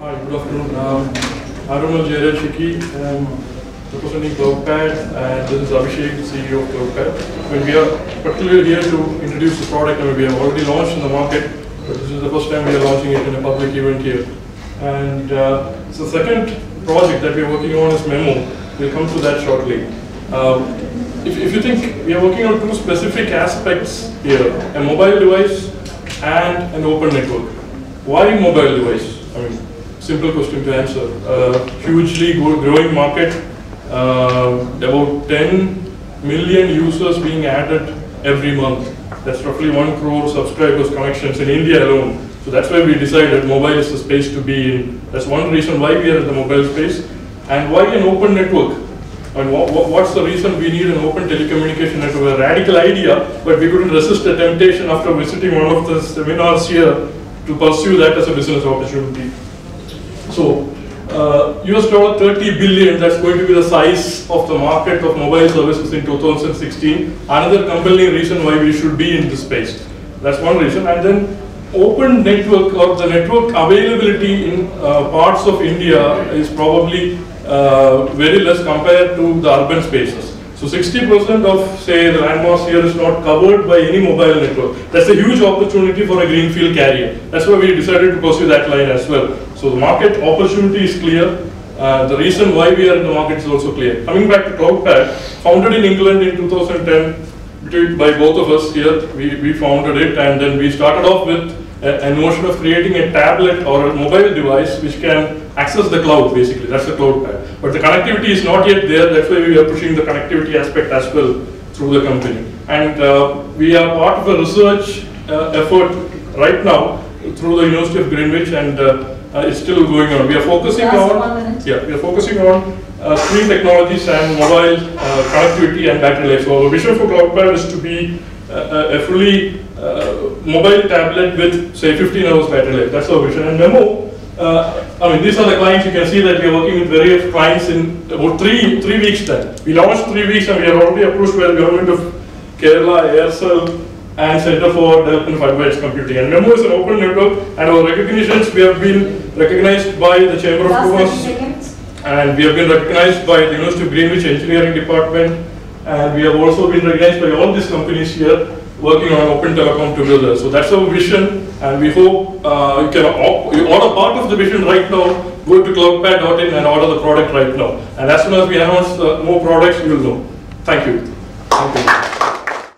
Hi, good afternoon. Um, Arunal Jairaj Shiki, I'm representing KLOUDPaD, and this is Abhishek, CEO of KLOUDPaD. We are particularly here to introduce the product, and we have already launched in the market, but this is the first time we are launching it in a public event here. And uh, the second project that we are working on is meMMOO. We'll come to that shortly. Um, if, if you think we are working on two specific aspects here, a mobile device and an open network. Why mobile device? I mean, simple question to answer. Uh, hugely growing market, uh, about 10 million users being added every month. That's roughly 1 crore subscribers connections in India alone. So that's why we decided mobile is the space to be in. That's one reason why we are in the mobile space. And why an open network? And what, what, what's the reason we need an open telecommunication network? A radical idea, but we couldn't resist the temptation after visiting one of the seminars here to pursue that as a business opportunity. So, uh, US dollar 30 billion, that's going to be the size of the market of mobile services in 2016. Another compelling reason why we should be in this space. That's one reason. And then open network or the network availability in uh, parts of India is probably uh, very less compared to the urban spaces. So 60% of, say, the landmass here is not covered by any mobile network. That's a huge opportunity for a greenfield carrier. That's why we decided to pursue that line as well. So the market opportunity is clear. Uh, the reason why we are in the market is also clear. Coming back to KLOUDPaD, founded in England in 2010 by both of us here, we, we founded it and then we started off with a, a notion of creating a tablet or a mobile device which can access the cloud basically, that's the KLOUDPaD. But the connectivity is not yet there, that's why we are pushing the connectivity aspect as well through the company. And uh, we are part of a research uh, effort right now through the University of Greenwich and uh, uh, it's still going on. We are focusing on yeah, we are focusing on uh, screen technologies and mobile uh, connectivity and battery life. So our vision for KLOUDPaD is to be uh, a a fully uh, mobile tablet with say 15 hours battery life. That's our vision. And meMMOO, uh, I mean these are the clients. You can see that we are working with various clients in about three three weeks time. We launched three weeks and we are already approved by the government of Kerala, Aircel, and Center for Development of Advanced Computing. And meMMOO is an open network, and our recognitions we have been recognized by the Chamber of Commerce. And we have been recognized by the University of Greenwich Engineering Department, and we have also been recognized by all these companies here working on open telecom together. So that's our vision, and we hope uh, you can o- you order part of the vision right now. Go to cloudpad.in and order the product right now. And as soon as we announce uh, more products, you will know. Thank you. Thank you.